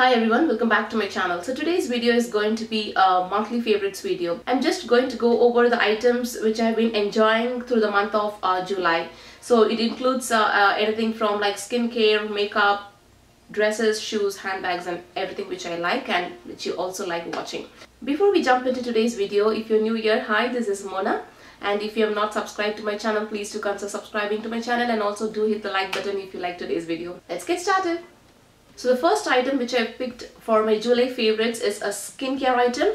Hi everyone, welcome back to my channel. So today's video is going to be a monthly favorites video. I'm just going to go over the items which I've been enjoying through the month of uh, July. So it includes uh, uh, anything from like skincare, makeup, dresses, shoes, handbags and everything which I like and which you also like watching. Before we jump into today's video, if you're new here, hi, this is Mona and if you have not subscribed to my channel, please do consider subscribing to my channel and also do hit the like button if you like today's video. Let's get started. So the first item which I picked for my July favorites is a skincare item.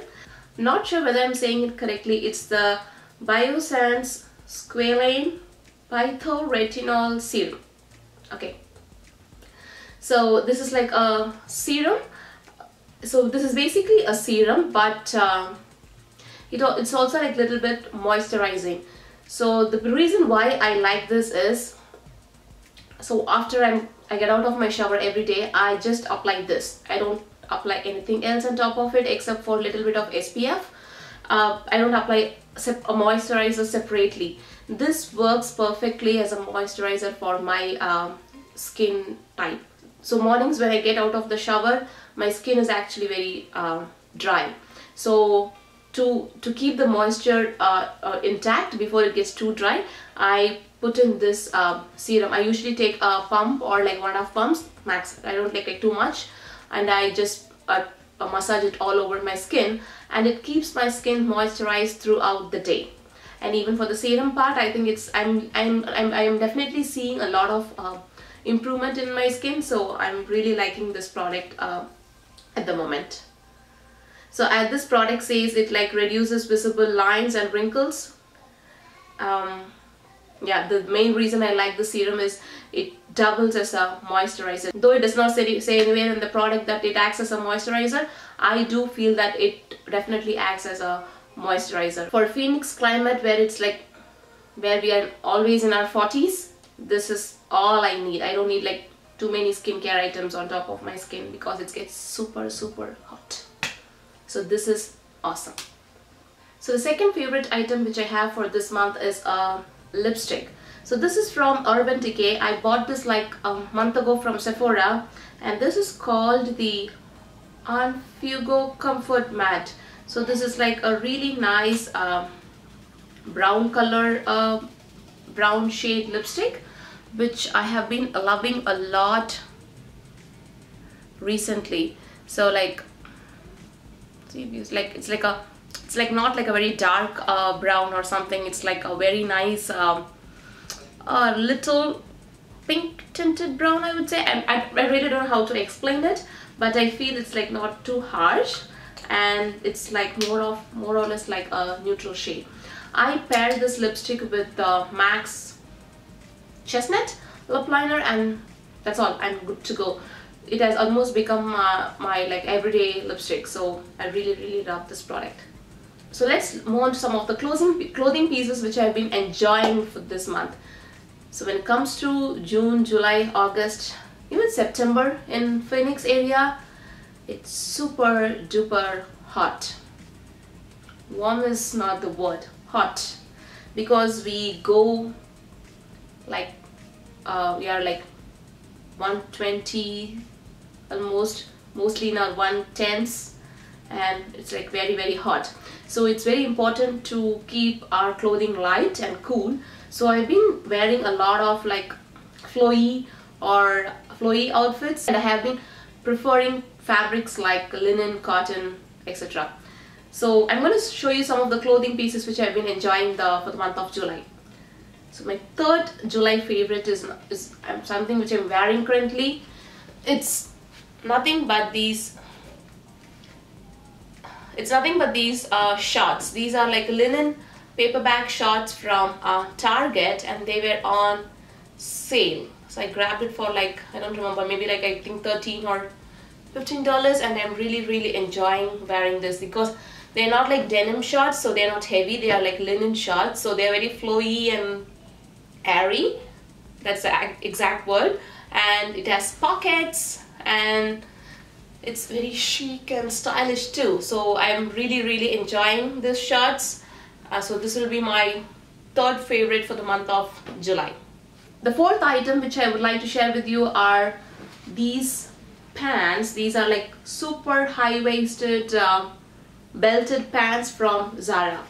Not sure whether I'm saying it correctly. It's the Biossance Squalane Phytoretinol Serum. Okay. So this is like a serum. So this is basically a serum but uh, it, it's also like a little bit moisturizing. So the reason why I like this is so after I'm I get out of my shower every day. I just apply this. I don't apply anything else on top of it except for a little bit of SPF uh, I don't apply a moisturizer separately. This works perfectly as a moisturizer for my um, skin type. So mornings when I get out of the shower my skin is actually very uh, dry. So to to keep the moisture uh, uh, intact before it gets too dry I put in this uh, serum. I usually take a pump or like one and a half pumps max. I don't take like too much and I just uh, uh, massage it all over my skin and it keeps my skin moisturized throughout the day. And even for the serum part, I think it's I'm I'm I'm, I'm definitely seeing a lot of uh, improvement in my skin. So I'm really liking this product uh, at the moment. So as this product says, it like reduces visible lines and wrinkles. Um, yeah the main reason I like the serum is it doubles as a moisturizer. Though it does not say, say anywhere in the product that it acts as a moisturizer I do feel that it definitely acts as a moisturizer. For Phoenix climate where it's like where we are always in our 40s this is all I need. I don't need like too many skincare items on top of my skin because it gets super super hot. So this is awesome. So the second favorite item which I have for this month is a lipstick. So this is from Urban Decay. I bought this like a month ago from Sephora and this is called the En Fuego Comfort Matte. So this is like a really nice uh, brown color, uh, brown shade lipstick which I have been loving a lot recently. So like, see, it's like it's like a it's like not like a very dark uh, brown or something. It's like a very nice um, little pink tinted brown I would say. I, I, I really don't know how to explain it but I feel it's like not too harsh. And it's like more of more or less like a neutral shade. I paired this lipstick with the MAC Chestnut lip liner and that's all. I'm good to go. It has almost become uh, my like everyday lipstick. So I really really love this product so let's move on to some of the clothing, clothing pieces which I've been enjoying for this month. So when it comes to June, July, August, even September in Phoenix area, it's super duper hot. Warm is not the word, hot. Because we go like, uh, we are like 120 almost, mostly our 110s and it's like very very hot so it's very important to keep our clothing light and cool so I've been wearing a lot of like flowy or flowy outfits and I have been preferring fabrics like linen, cotton, etc. So I'm going to show you some of the clothing pieces which I've been enjoying the, for the month of July. So my third July favorite is, is um, something which I'm wearing currently. It's nothing but these it's nothing but these uh, shorts. These are like linen paperbag shorts from uh, Target and they were on sale. So I grabbed it for like, I don't remember, maybe like I think 13 or $15 and I'm really really enjoying wearing this because they're not like denim shorts so they're not heavy they are like linen shorts so they're very flowy and airy that's the exact word and it has pockets and it's very chic and stylish too. So I'm really really enjoying these shirts. Uh, so this will be my third favorite for the month of July. The fourth item which I would like to share with you are these pants. These are like super high-waisted uh, belted pants from Zara.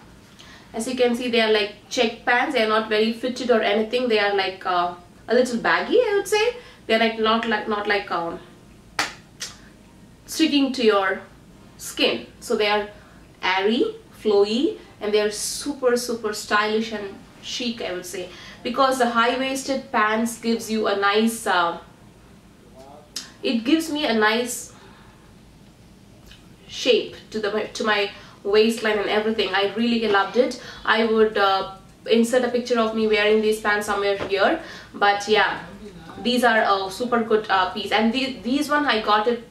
As you can see they are like check pants. They are not very fitted or anything. They are like uh, a little baggy I would say. They're like not like not like um, sticking to your skin. So they are airy flowy and they are super super stylish and chic I would say. Because the high-waisted pants gives you a nice uh, it gives me a nice shape to the to my waistline and everything. I really loved it. I would uh, insert a picture of me wearing these pants somewhere here. But yeah these are a super good uh, piece. And these, these one I got it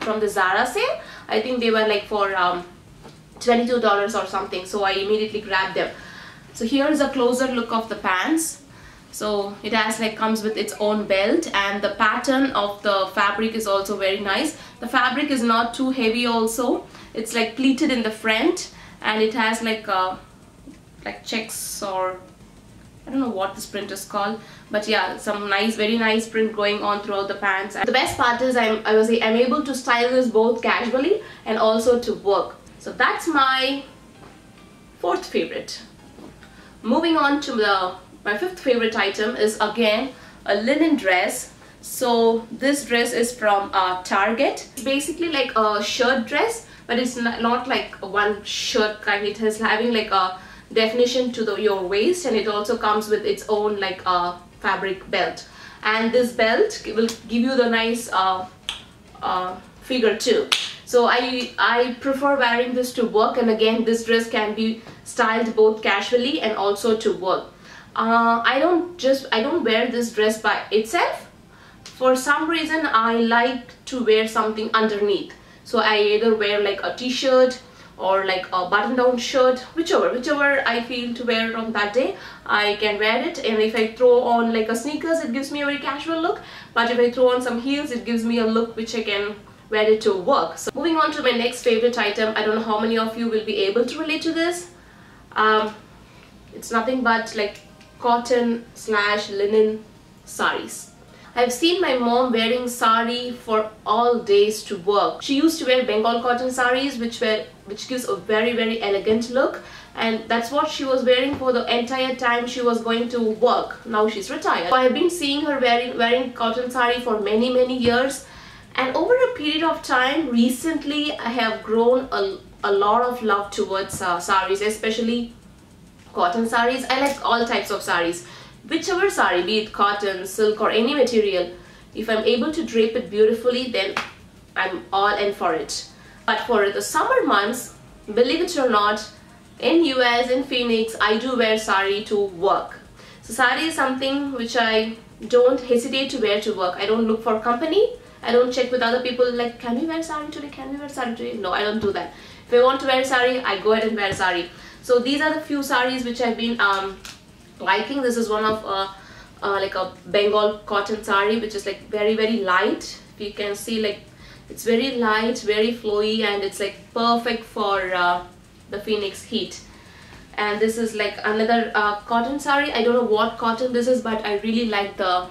from the Zara sale. I think they were like for um, $22 or something so I immediately grabbed them. So here is a closer look of the pants. So it has like comes with its own belt and the pattern of the fabric is also very nice. The fabric is not too heavy also. It's like pleated in the front and it has like a uh, like checks or I don't know what this print is called but yeah some nice very nice print going on throughout the pants. And the best part is I'm, I was I'm able to style this both casually and also to work. So that's my fourth favorite. Moving on to the my fifth favorite item is again a linen dress. So this dress is from uh, Target. Basically like a shirt dress but it's not, not like one shirt kind. It is having like a definition to the, your waist and it also comes with its own like uh, fabric belt. And this belt will give you the nice uh, uh, figure too. So I, I prefer wearing this to work and again this dress can be styled both casually and also to work. Uh, I don't just I don't wear this dress by itself. For some reason I like to wear something underneath. So I either wear like a t-shirt or like a button down shirt whichever whichever I feel to wear on that day I can wear it. And if I throw on like a sneakers it gives me a very casual look. But if I throw on some heels it gives me a look which I can wear it to work. So moving on to my next favorite item I don't know how many of you will be able to relate to this. Um, it's nothing but like cotton slash linen saris. I've seen my mom wearing sari for all days to work. She used to wear Bengal cotton saris which were which gives a very very elegant look and that's what she was wearing for the entire time she was going to work. Now she's retired. So I've been seeing her wearing wearing cotton sari for many many years and over a period of time recently I have grown a, a lot of love towards uh, saris especially cotton saris. I like all types of saris whichever sari, be it cotton, silk or any material, if I'm able to drape it beautifully, then I'm all in for it. But for the summer months, believe it or not, in US, in Phoenix, I do wear sari to work. So sari is something which I don't hesitate to wear to work. I don't look for company. I don't check with other people like, can we wear sari today? Can we wear sari today? No, I don't do that. If I want to wear sari, I go ahead and wear sari. So these are the few saris which I've been um, liking this is one of uh, uh, like a Bengal cotton sari which is like very very light you can see like it's very light very flowy and it's like perfect for uh, the phoenix heat. And this is like another uh, cotton sari. I don't know what cotton this is but I really like the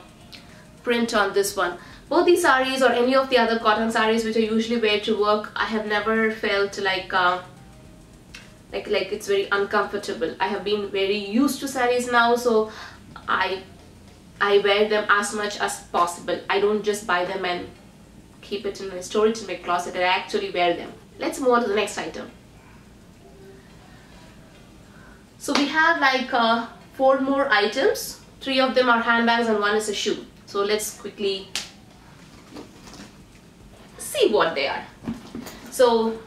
print on this one. Both these saris or any of the other cotton saris which I usually wear to work I have never felt like uh, like like it's very uncomfortable. I have been very used to saris now so I I wear them as much as possible. I don't just buy them and keep it in my storage in my closet and I actually wear them. Let's move on to the next item. So we have like uh, four more items. Three of them are handbags and one is a shoe. So let's quickly see what they are. So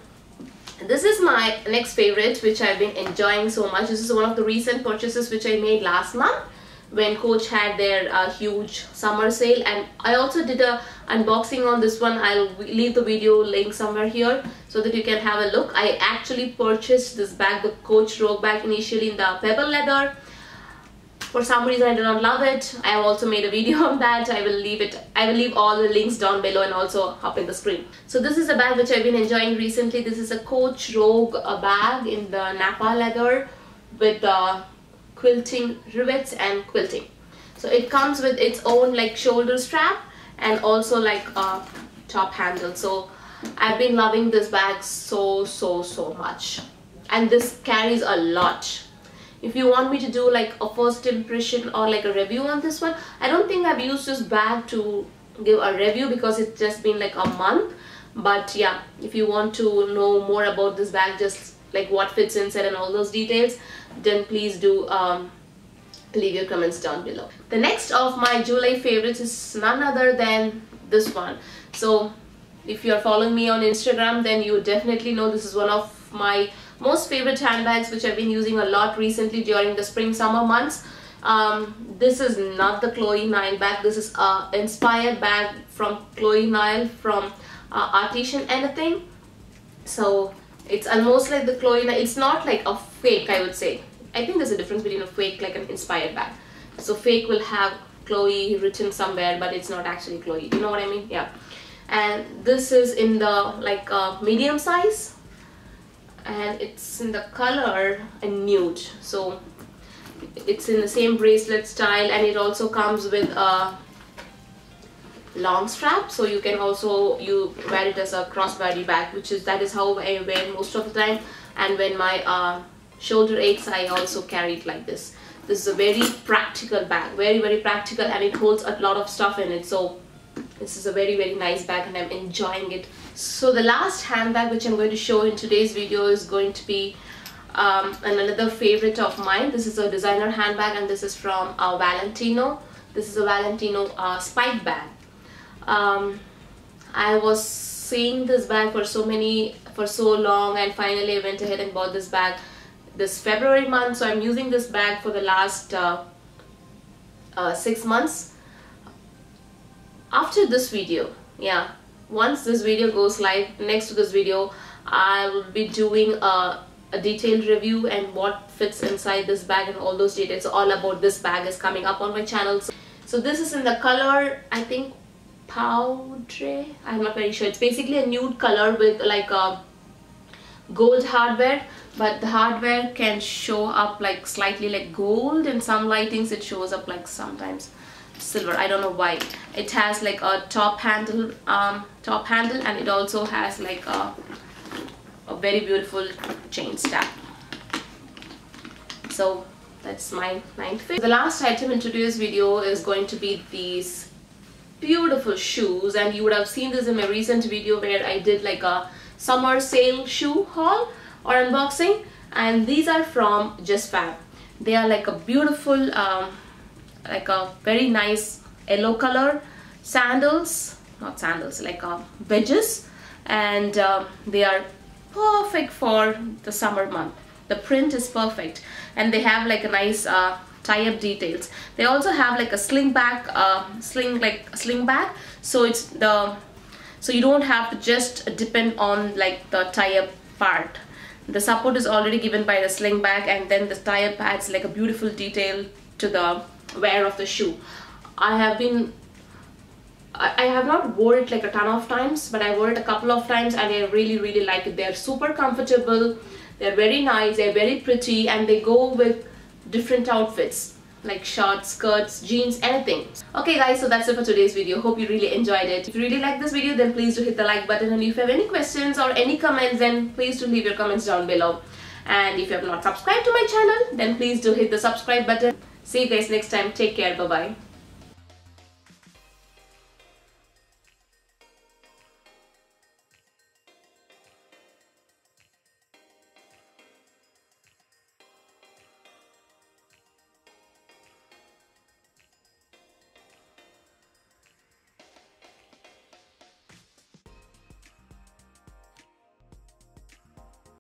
this is my next favorite which I've been enjoying so much. This is one of the recent purchases which I made last month when Coach had their uh, huge summer sale and I also did a unboxing on this one. I'll leave the video link somewhere here so that you can have a look. I actually purchased this bag, the Coach Rogue bag initially in the pebble leather for some reason I do not love it. I have also made a video on that. I will leave it. I will leave all the links down below and also up in the screen. So this is a bag which I've been enjoying recently. This is a Coach Rogue a bag in the Napa leather with uh, quilting rivets and quilting. So it comes with its own like shoulder strap and also like a top handle. So I've been loving this bag so so so much. And this carries a lot. If you want me to do like a first impression or like a review on this one I don't think I've used this bag to give a review because it's just been like a month. But yeah if you want to know more about this bag just like what fits inside and all those details then please do um, leave your comments down below. The next of my July favorites is none other than this one. So if you're following me on Instagram then you definitely know this is one of my most favorite handbags which I've been using a lot recently during the spring summer months. Um, this is not the Chloe Nile bag. This is a inspired bag from Chloe Nile from uh, Artisan anything. So it's almost like the Chloe it's not like a fake I would say. I think there's a difference between a fake like an inspired bag. So fake will have Chloe written somewhere but it's not actually Chloe. You know what I mean? Yeah. And this is in the like a medium size and it's in the color and nude. So it's in the same bracelet style and it also comes with a long strap. So you can also you wear it as a crossbody bag which is that is how I wear most of the time. And when my uh, shoulder aches I also carry it like this. This is a very practical bag very very practical and it holds a lot of stuff in it. So this is a very very nice bag and I'm enjoying it. So the last handbag which I'm going to show in today's video is going to be um, another favorite of mine. This is a designer handbag and this is from uh, Valentino. This is a Valentino uh, spike bag um, I was seeing this bag for so many for so long and finally I went ahead and bought this bag this February month. So I'm using this bag for the last uh, uh, six months. After this video yeah once this video goes live next to this video I will be doing a, a detailed review and what fits inside this bag and all those details all about this bag is coming up on my channel. So, so this is in the color I think powder? I'm not very sure. It's basically a nude color with like a gold hardware but the hardware can show up like slightly like gold. In some lightings it shows up like sometimes silver. I don't know why. It has like a top handle um, top handle and it also has like a, a very beautiful chain strap. So that's my ninth favorite. The last item in today's video is going to be these beautiful shoes and you would have seen this in my recent video where I did like a summer sale shoe haul or unboxing and these are from JustFab. They are like a beautiful um, like a very nice yellow color sandals not sandals like uh, wedges and uh, they are perfect for the summer month the print is perfect and they have like a nice uh, tie-up details. They also have like a sling back uh, sling like sling back so it's the so you don't have to just depend on like the tie-up part. The support is already given by the sling back and then the tie-up adds like a beautiful detail to the wear of the shoe. I have been I have not wore it like a ton of times but I wore it a couple of times and I really really like it. They're super comfortable. They're very nice. They're very pretty and they go with different outfits like shorts, skirts, jeans, anything. Okay guys, so that's it for today's video. Hope you really enjoyed it. If you really like this video, then please do hit the like button. And if you have any questions or any comments, then please do leave your comments down below. And if you have not subscribed to my channel, then please do hit the subscribe button. See you guys next time. Take care. Bye-bye.